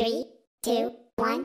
Three, two, one.